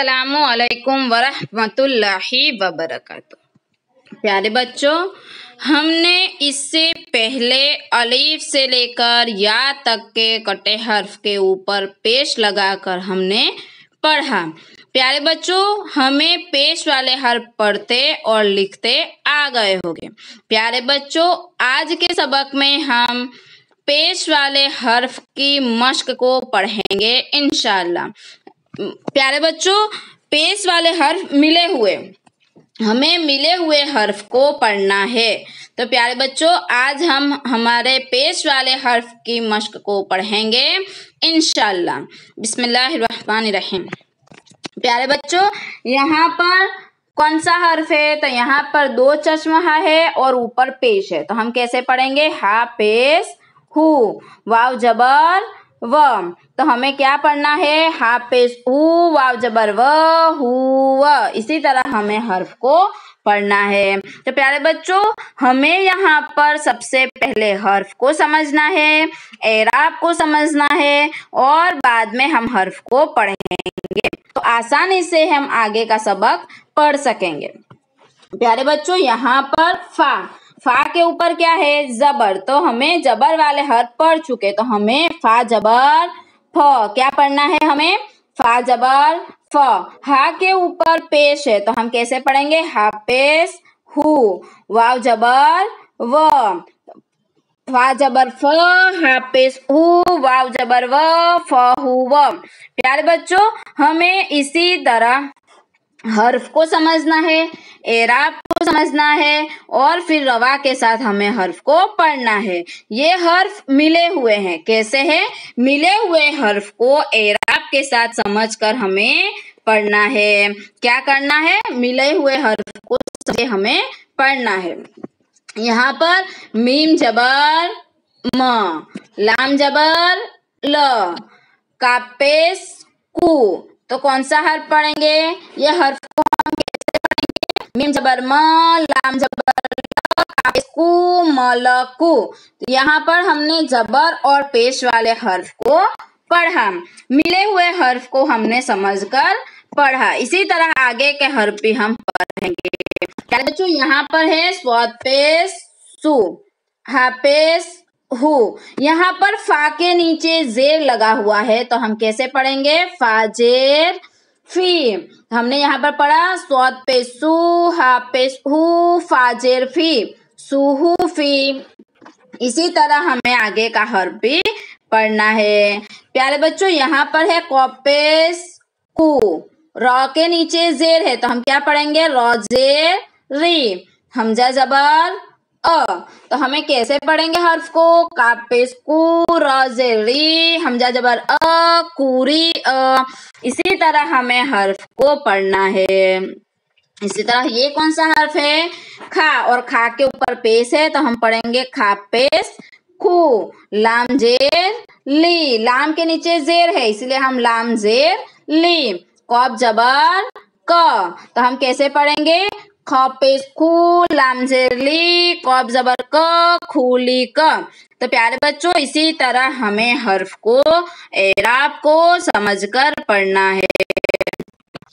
असलकुम वरहमतुल्लाहि वबरकातुहू प्यारे बच्चों, हमने इससे पहले अलीफ से लेकर या तक के कटे हर्फ के ऊपर पेश लगाकर हमने पढ़ा। प्यारे बच्चों, हमें पेश वाले हर्फ पढ़ते और लिखते आ गए होंगे। प्यारे बच्चों, आज के सबक में हम पेश वाले हर्फ की मश्क को पढ़ेंगे इनशाला प्यारे बच्चों पेश वाले हर्फ मिले हुए। हमें मिले हुए हर्फ को पढ़ना है। तो प्यारे बच्चों, आज हम हमारे पेश वाले हर्फ की मश्क को पढ़ेंगे इनशाला बिस्मिल्लाहिर्रहमानिर्रहीम। प्यारे बच्चों, यहाँ पर कौन सा हर्फ है? तो यहाँ पर दो चश्मा है और ऊपर पेश है। तो हम कैसे पढ़ेंगे? हा पेश हु। वाव, जबर व तो हमें क्या पढ़ना है? हाफिज ऊ, वाव जबर व व। इसी तरह हमें हर्फ को पढ़ना है। तो प्यारे बच्चों, हमें यहाँ पर सबसे पहले हर्फ को समझना है, एराब को समझना है, और बाद में हम हर्फ को पढ़ेंगे। तो आसानी से हम आगे का सबक पढ़ सकेंगे। प्यारे बच्चों, यहाँ पर फा। फा के ऊपर क्या है? जबर। तो हमें जबर वाले हर्फ पढ़ चुके तो हमें फा, जबर, फ। क्या पढ़ना है हमें? फा, जबर, फ। हा के ऊपर पेश है। तो हम कैसे पढ़ेंगे? हा पेश हु। वाव, जबर, व। फा, जबर, फ। हा पेश हु। वाव, जबर, व। फ, हु, व। प्यारे बच्चों, हमें इसी तरह हर्फ को समझना है। एराब को समझना है और फिर रवा के साथ हमें हर्फ को पढ़ना है। ये हर्फ मिले हुए हैं। कैसे है? मिले हुए हर्फ को एराब के साथ समझकर हमें पढ़ना है। क्या करना है? मिले हुए हर्फ को हमें पढ़ना है। यहाँ पर मीम जबर म, लाम जबर ल, कापेस कु। तो कौन सा हर्फ पढ़ेंगे? ये हर्फ को हम मीम जबर म लाम जबर कु मलकु। तो यहाँ पर हमने जबर और पेश वाले हर्फ को पढ़ा। मिले हुए हर्फ को हमने समझकर पढ़ा। इसी तरह आगे के हर्फ भी हम पढ़ेंगे। बच्चों यहाँ पर है स्वाद पेश सु हापेश हु। यहाँ पर फा के नीचे जेर लगा हुआ है तो हम कैसे पढ़ेंगे? फाजेर फ़ी हमने यहाँ पर पढ़ा, स्वाद पे सु, हा पे फाजेर फ़ी सुहु फ़ी। इसी तरह हमें आगे का हर्फ भी पढ़ना है। प्यारे बच्चों, यहाँ पर है कॉपेस कु। रॉ के नीचे जेर है तो हम क्या पढ़ेंगे? रॉजेर री। हमजा जबर अ तो हमें कैसे पढ़ेंगे हर्फ को? कापेस हमजा, जबर, अ, कुरी, अ। इसी तरह हमें हर्फ को पढ़ना है। इसी तरह ये कौन सा हर्फ है? खा, और खा के ऊपर पेश है तो हम पढ़ेंगे खा पेश खू लाम, जेर, ली। लाम के नीचे जेर है, इसलिए हम लाम, जेर, ली। कौब जबर, क। तो हम कैसे पढ़ेंगे? कौब जबर क, खूली क। तो प्यारे बच्चों, इसी तरह हमें हर्फ को एराब को समझकर पढ़ना है।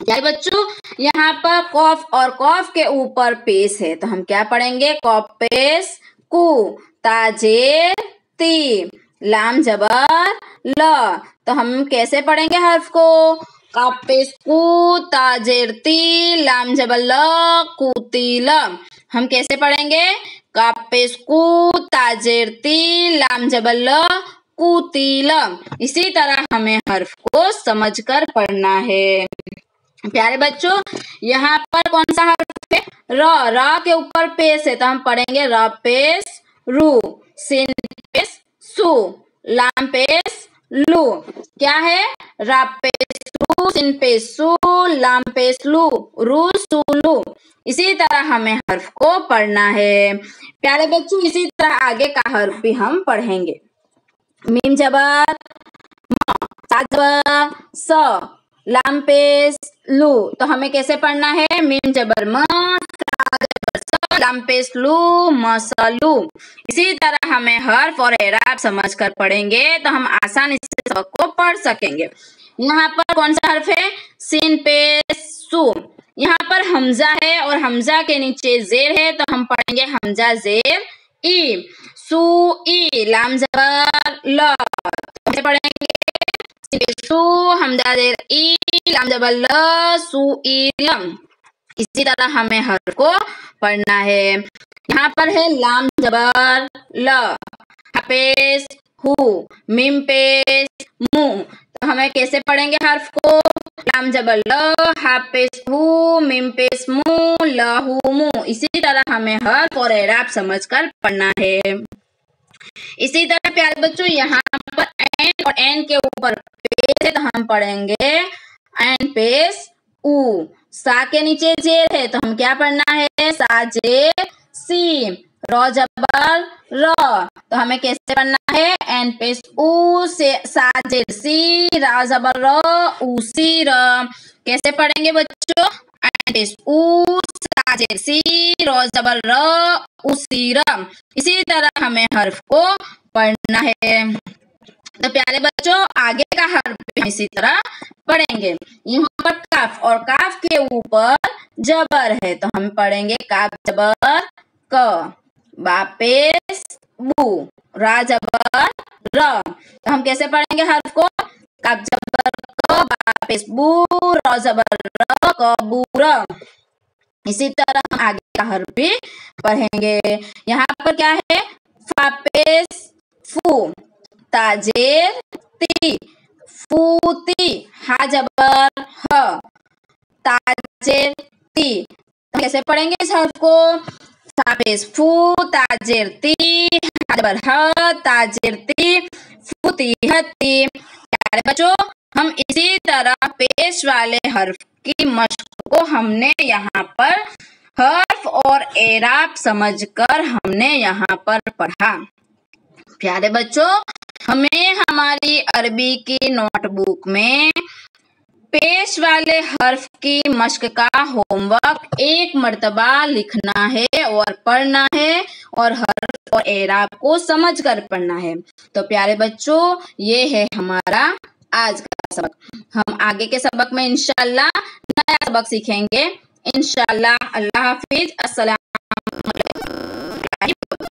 प्यारे बच्चों, यहाँ पर कौफ और कौफ के ऊपर पेश है तो हम क्या पढ़ेंगे? कौफ पेश कु ताजेर ती, लाम जबर, ल। तो हम कैसे पढ़ेंगे हर्फ को? कापेस्कू ताजेरती लाम जबल कुतील हम कैसे पढ़ेंगे? कापेस्कू ताजेरती लाम जबल कुतील इसी तरह हमें हर्फ को समझकर पढ़ना है। प्यारे बच्चों, यहाँ पर कौन सा हर्फ है? र र के ऊपर पेश है तो हम पढ़ेंगे र पेश रू, सिन पेश सु, लाम पेश लू। क्या है? रापेश इसी तरह हमें हर्फ को पढ़ना है। प्यारे बच्चों, इसी तरह आगे का हर्फ भी हम पढ़ेंगे। मीम जबर स लाम लू। तो हमें कैसे पढ़ना है? मीम जबर, म स्लू मसलू इसी तरह हमें हर्फ और एराब समझ कर पढ़ेंगे तो हम आसानी से सबको पढ़ सकेंगे। यहाँ पर कौन सा हर्फ है? सीन पे सु। यहाँ पर हमजा है और हमजा के नीचे जेर है तो हम पढ़ेंगे हमजा जेर ई। सु, ई, लाम, जबर, ल। तो पढ़ेंगे सु, हमजा जेर ई, लाम, जबर, ल, सु, ई लम इसी तरह हमें हर को पढ़ना है। यहाँ पर है लाम, जबर, ल। हपेस हु, मिम पेश मु। तो हमें कैसे पढ़ेंगे हर्फ को? लाम जबर ल हापेस हु, मिम पेश मु लहू मु। इसी तरह हमें हर्फ और एराब समझकर पढ़ना है। इसी तरह प्यारे बच्चों, यहाँ पर एन और एन के ऊपर पेश है तो हम पढ़ेंगे। एन पेश उ। सा के नीचे जेर है तो हम क्या पढ़ना है? सा जेर सी। रो जबर र। तो हमें कैसे पढ़ना है? एन पेश उ से सा जेर सी रा र। कैसे पढ़ेंगे बच्चों? एन पेश उ सा जेर सी, रो जबर र, उ, सी, र। इसी तरह हमें हर्फ को पढ़ना है। तो प्यारे बच्चों, आगे का हर्फ इसी तरह पढ़ेंगे। यहाँ पर काफ और काफ के ऊपर जबर है तो हम पढ़ेंगे काफ जबर क। बापेस बू रा जबर र। तो हम कैसे पढ़ेंगे हर्फ को? काफ जबर क बापेस बू र र क बू, र। इसी तरह हम आगे का हर्फ भी पढ़ेंगे। यहाँ पर क्या है? फापेस फू, ताजेर, ती। फूती हा जबर ह। ताजेर, ती। तो कैसे पढ़ेंगे इस हर्फ को? सापेस फू, ताजेर ती हा जबर ह, ताजेर ती फूती हती प्यारे बच्चों, हम इसी तरह पेश वाले हर्फ की मशक को हमने यहाँ पर हर्फ और एराब समझकर हमने यहाँ पर पढ़ा। प्यारे बच्चों, हमें हमारी अरबी की नोटबुक में पेश वाले हर्फ की मश्क का होमवर्क एक मरतबा लिखना है और पढ़ना है और हर्फ और एराब को समझ कर पढ़ना है। तो प्यारे बच्चों, ये है हमारा आज का सबक। हम आगे के सबक में इंशाल्लाह नया सबक सीखेंगे। इंशाल्लाह, अल्लाह हाफिज। अस्सलाम